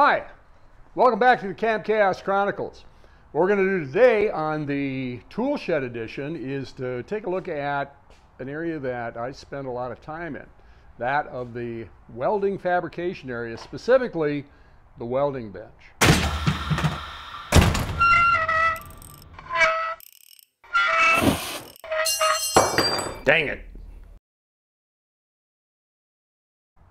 Hi, welcome back to the Camp Chaos Chronicles. What we're going to do today on the tool shed edition is to take a look at an area that I spend a lot of time in, that of the welding fabrication area, specifically the welding bench. Dang it.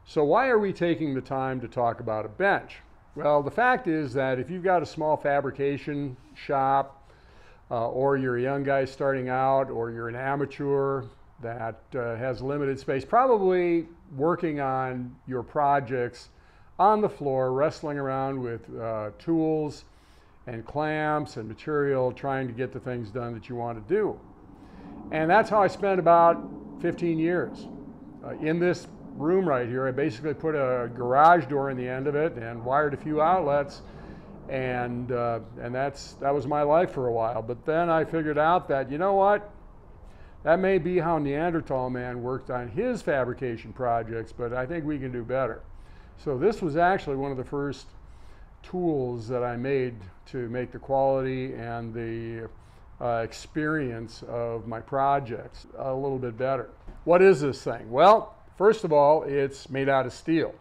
So why are we taking the time to talk about a bench? Well, the fact is that if you've got a small fabrication shop, uh, or you're a young guy starting out, or you're an amateur that uh, has limited space, probably working on your projects on the floor, wrestling around with uh, tools and clamps and material, trying to get the things done that you want to do. And that's how I spent about 15 years. Uh, in this room right here, I basically put a garage door in the end of it and wired a few outlets, and uh, and that's that was my life for a while. But then I figured out that you know what, that may be how Neanderthal man worked on his fabrication projects, but I think we can do better. So this was actually one of the first tools that I made to make the quality and the uh, experience of my projects a little bit better. What is this thing? Well, First of all, it's made out of steel.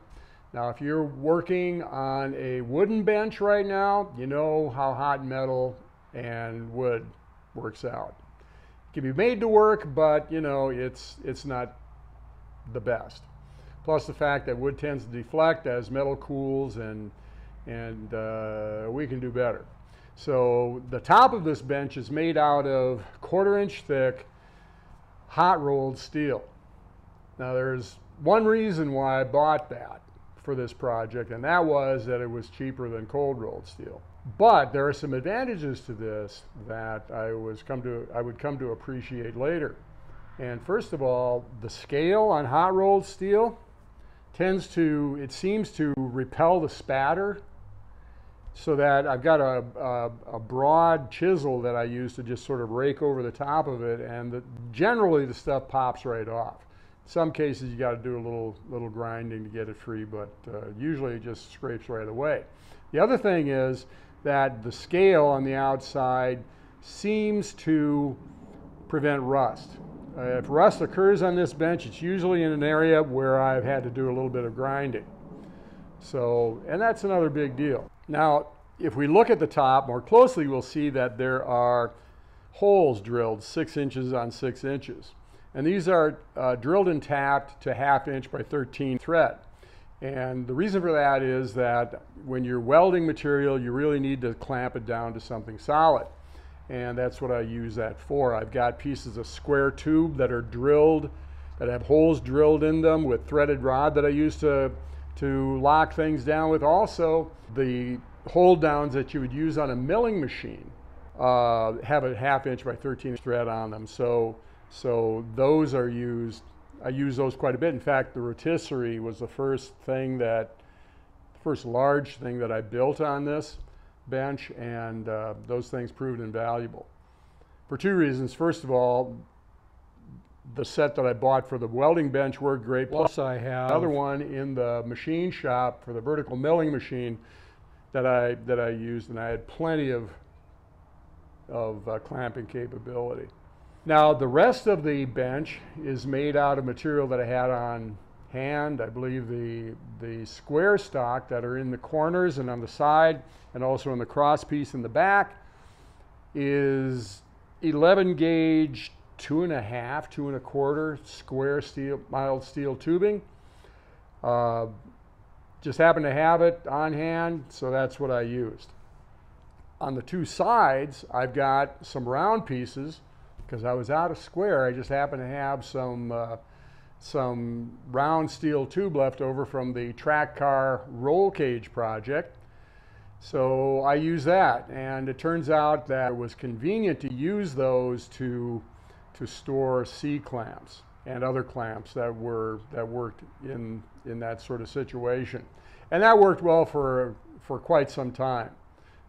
Now, if you're working on a wooden bench right now, you know how hot metal and wood works out. It can be made to work, but you know, it's, it's not the best. Plus the fact that wood tends to deflect as metal cools and, and uh, we can do better. So the top of this bench is made out of quarter inch thick hot rolled steel. Now, there's one reason why I bought that for this project, and that was that it was cheaper than cold rolled steel. But there are some advantages to this that I was come to I would come to appreciate later. And first of all, the scale on hot rolled steel tends to it seems to repel the spatter so that I've got a, a, a, broad chisel that I use to just sort of rake over the top of it, and the, generally the stuff pops right off some cases you got to do a little little grinding to get it free, but uh, usually it just scrapes right away. The other thing is that the scale on the outside seems to prevent rust. Uh, if rust occurs on this bench, it's usually in an area where I've had to do a little bit of grinding. So, and that's another big deal. Now, if we look at the top more closely, we'll see that there are holes drilled six inches on six inches. And these are uh, drilled and tapped to half inch by 13 thread. And the reason for that is that when you're welding material, you really need to clamp it down to something solid. And that's what I use that for. I've got pieces of square tube that are drilled, that have holes drilled in them with threaded rod that I use to, to lock things down with. Also, the hold downs that you would use on a milling machine uh, have a half inch by 13 thread on them. So so those are used, I use those quite a bit. In fact, the rotisserie was the first thing that, first large thing that I built on this bench, and uh, those things proved invaluable. For two reasons. First of all, the set that I bought for the welding bench worked great. Plus, I have another one in the machine shop for the vertical milling machine that I that I used, and I had plenty of of uh, clamping capability. Now the rest of the bench is made out of material that I had on hand. I believe the, the square stock that are in the corners and on the side and also in the cross piece in the back is 11 gauge, two and a half, two and a quarter square steel, mild steel tubing. Uh, just happened to have it on hand, so that's what I used. On the two sides, I've got some round pieces because I was out of square. I just happened to have some uh, some round steel tube left over from the track car roll cage project. So I use that, and it turns out that it was convenient to use those to to store C clamps and other clamps that were that worked in in that sort of situation, and that worked well for for quite some time.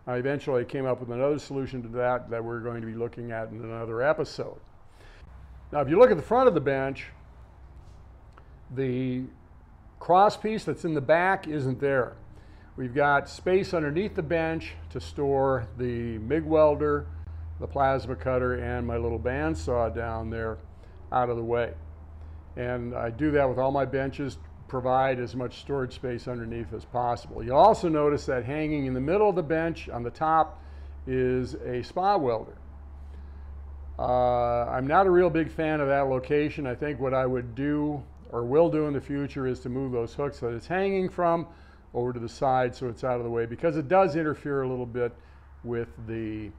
I eventually came up with another solution to that that we're going to be looking at in another episode. Now, if you look at the front of the bench, the cross piece that's in the back isn't there. We've got space underneath the bench to store the MIG welder, the plasma cutter, and my little bandsaw down there out of the way. And I do that with all my benches, provide as much storage space underneath as possible. You'll also notice that hanging in the middle of the bench on the top is a spot welder. Uh, I'm not a real big fan of that location. I think what I would do or will do in the future is to move those hooks that it's hanging from over to the side so it's out of the way because it does interfere a little bit with the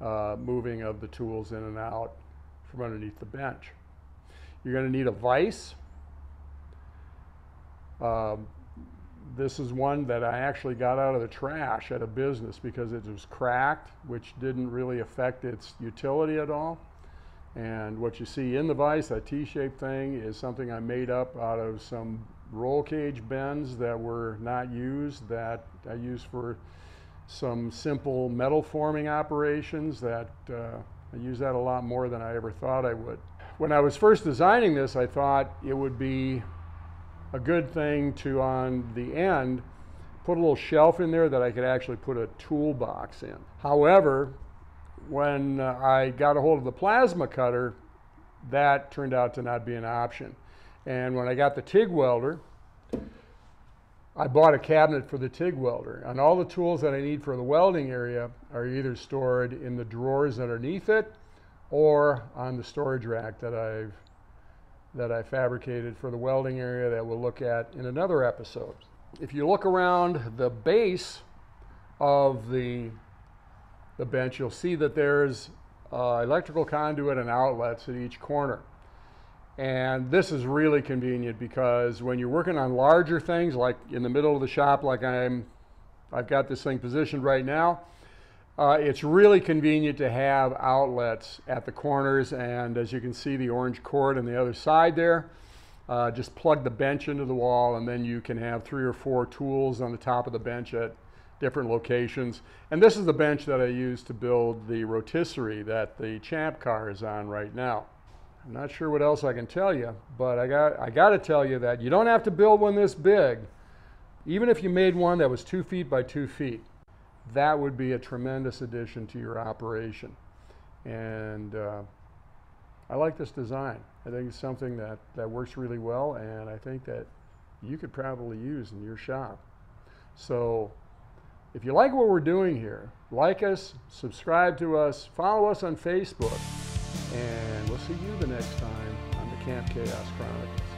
uh, moving of the tools in and out from underneath the bench. You're going to need a vise. Um, this is one that I actually got out of the trash at a business because it was cracked, which didn't really affect its utility at all. And what you see in the vise, that T-shaped thing, is something I made up out of some roll cage bends that were not used that I used for some simple metal forming operations that uh, I use that a lot more than I ever thought I would. When I was first designing this, I thought it would be a good thing to, on the end, put a little shelf in there that I could actually put a toolbox in. However, when uh, I got a hold of the plasma cutter, that turned out to not be an option. And when I got the TIG welder, I bought a cabinet for the TIG welder. And all the tools that I need for the welding area are either stored in the drawers underneath it or on the storage rack that I've that I fabricated for the welding area that we'll look at in another episode. If you look around the base of the, the bench, you'll see that there's uh, electrical conduit and outlets at each corner. And this is really convenient because when you're working on larger things, like in the middle of the shop, like I'm, I've got this thing positioned right now, uh, it's really convenient to have outlets at the corners and as you can see the orange cord on the other side there. Uh, just plug the bench into the wall and then you can have three or four tools on the top of the bench at different locations. And this is the bench that I used to build the rotisserie that the Champ car is on right now. I'm not sure what else I can tell you, but I got, I got to tell you that you don't have to build one this big. Even if you made one that was two feet by two feet, that would be a tremendous addition to your operation. And uh, I like this design. I think it's something that, that works really well, and I think that you could probably use in your shop. So if you like what we're doing here, like us, subscribe to us, follow us on Facebook, and we'll see you the next time on the Camp Chaos Chronicles.